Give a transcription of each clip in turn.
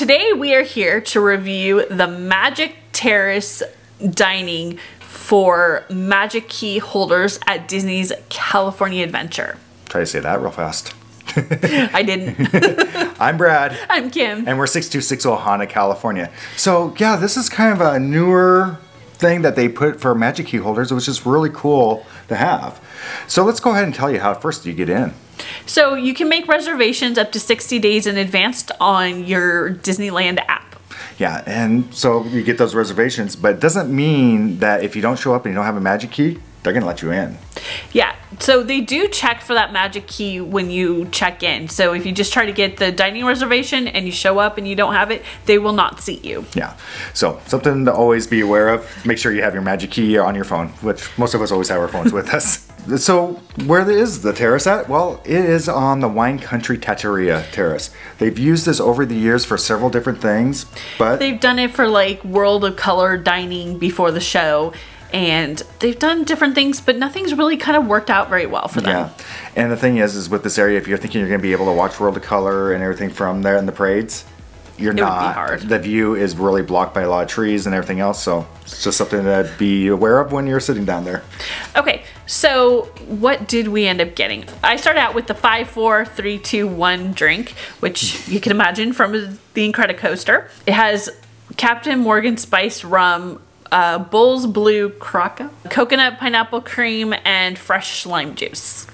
today we are here to review the Magic Terrace dining for Magic Key holders at Disney's California Adventure. Try to say that real fast. I didn't. I'm Brad. I'm Kim. And we're 626 Ohana, California. So, yeah, this is kind of a newer thing that they put for Magic Key holders, which is really cool to have. So, let's go ahead and tell you how first you get in. So, you can make reservations up to 60 days in advance on your Disneyland app. Yeah, and so you get those reservations, but it doesn't mean that if you don't show up and you don't have a Magic Key, they're going to let you in. Yeah, so they do check for that magic key when you check in. So if you just try to get the dining reservation and you show up and you don't have it, they will not seat you. Yeah, so something to always be aware of. Make sure you have your magic key on your phone, which most of us always have our phones with us. So where is the terrace at? Well, it is on the Wine Country Trattoria Terrace. They've used this over the years for several different things, but they've done it for like World of Color dining before the show and they've done different things, but nothing's really kind of worked out very well for them. Yeah, and the thing is, is with this area, if you're thinking you're going to be able to watch World of Color and everything from there in the parades, you're it not. The view is really blocked by a lot of trees and everything else, so it's just something to be aware of when you're sitting down there. Okay, so what did we end up getting? I started out with the five, four, three, two, one drink, which you can imagine from the Incredicoaster. It has Captain Morgan spiced rum, uh, Bols Blue Kraken, coconut pineapple cream, and fresh lime juice.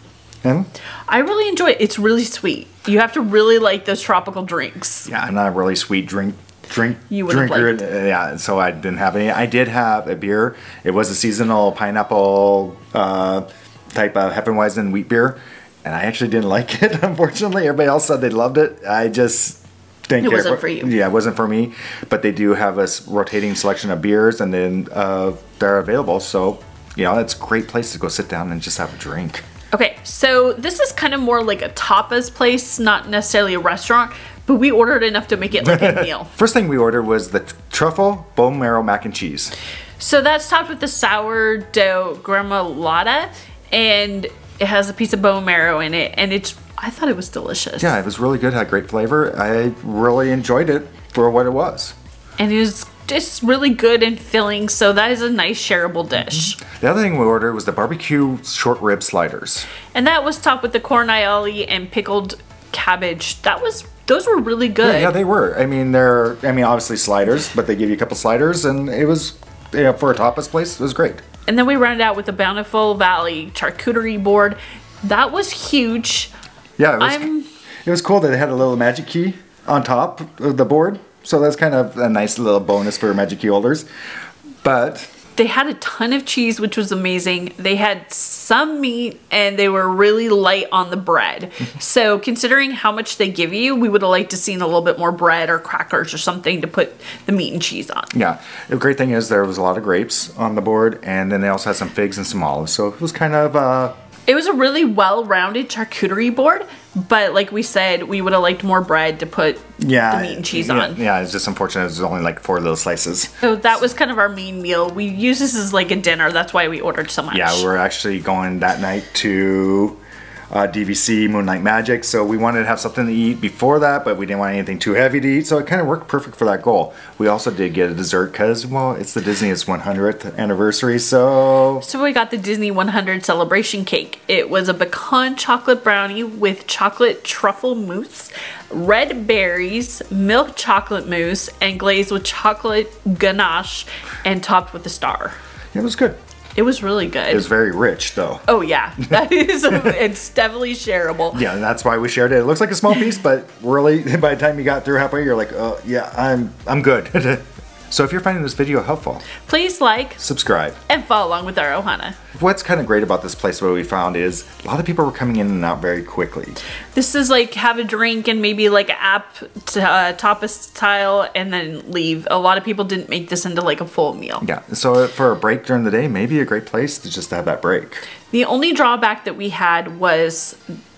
And? I really enjoy it. It's really sweet. You have to really like those tropical drinks. Yeah, I'm not a really sweet drink drink you drinker. Liked. Yeah, so I didn't have any. I did have a beer. It was a seasonal pineapple uh, type of Hefeweizen wheat beer, and I actually didn't like it. Unfortunately, everybody else said they loved it. I just didn't it care. wasn't for you. Yeah, it wasn't for me. But they do have a rotating selection of beers, and then uh, they're available. So you know, it's a great place to go sit down and just have a drink. Okay, so this is kind of more like a tapas place, not necessarily a restaurant, but we ordered enough to make it like a meal. First thing we ordered was the truffle bone marrow mac and cheese. So that's topped with the sourdough gremolata, and it has a piece of bone marrow in it, and it's I thought it was delicious. Yeah, it was really good. Had great flavor. I really enjoyed it for what it was. And it was just really good and filling, so that is a nice shareable dish. Mm-hmm. The other thing we ordered was the barbecue short rib sliders. And that was topped with the corn aioli and pickled cabbage. That was those were really good. Yeah, yeah, they were. I mean, they're I mean obviously sliders, but they give you a couple sliders, and it was you know, for a tapas place, it was great. And then we rounded out with the Bountiful Valley charcuterie board. That was huge. Yeah, it was, I'm, it was cool that they had a little magic key on top of the board. So that's kind of a nice little bonus for magic key holders. But they had a ton of cheese, which was amazing. They had some meat and they were really light on the bread. so considering how much they give you, we would have liked to seen a little bit more bread or crackers or something to put the meat and cheese on. Yeah. The great thing is there was a lot of grapes on the board and then they also had some figs and some olives. So it was kind of uh, it was a really well-rounded charcuterie board, but like we said, we would have liked more bread to put yeah, the meat and cheese yeah, on. Yeah, it's just unfortunate it was only like four little slices. So that was kind of our main meal. We use this as like a dinner. That's why we ordered so much. Yeah, we are actually going that night to uh, DVC Moonlight Magic. So we wanted to have something to eat before that, but we didn't want anything too heavy to eat. So it kind of worked perfect for that goal. We also did get a dessert because, well, it's the Disney's 100th anniversary. So so we got the Disney 100 celebration cake. It was a pecan chocolate brownie with chocolate truffle mousse, red berries, milk chocolate mousse, and glazed with chocolate ganache and topped with a star. It was good. It was really good. It was very rich, though. Oh yeah, that is. it's definitely shareable. Yeah, and that's why we shared it. It looks like a small piece, but really, by the time you got through halfway, you're like, oh yeah, I'm I'm good. So if you're finding this video helpful, please like, subscribe, and follow along with our Ohana. What's kind of great about this place, what we found is a lot of people were coming in and out very quickly. This is like have a drink and maybe like an app to, uh, tapas style and then leave. A lot of people didn't make this into like a full meal. Yeah, so for a break during the day, maybe a great place to just have that break. The only drawback that we had was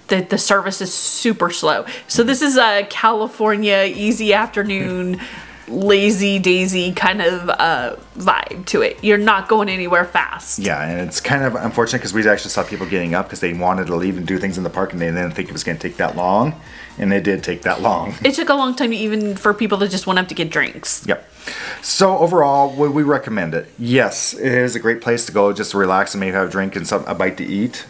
that the service is super slow. So this is a California easy afternoon lazy daisy kind of uh, vibe to it. You're not going anywhere fast. Yeah, and it's kind of unfortunate because we actually saw people getting up because they wanted to leave and do things in the park and they didn't think it was going to take that long. And it did take that long. It took a long time even for people to just went up to get drinks. Yep. So overall, would we recommend it? Yes, it is a great place to go just to relax and maybe have a drink and some a bite to eat.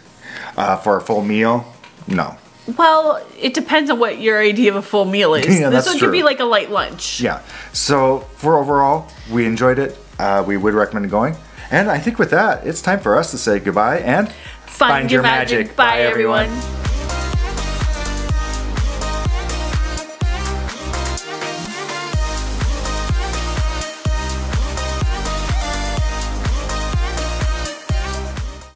Uh, for a full meal, no. Well, it depends on what your idea of a full meal is. Yeah, this one true. could be like a light lunch. Yeah. So for overall, we enjoyed it. Uh, we would recommend going. And I think with that, it's time for us to say goodbye and Find, your, magic. Bye, everyone.